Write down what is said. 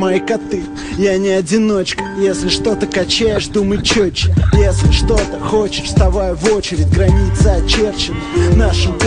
мои коты. Я не одиночка, если что-то качаешь, думай четче Если что-то хочешь, вставай в очередь. Граница очерчена. Нашим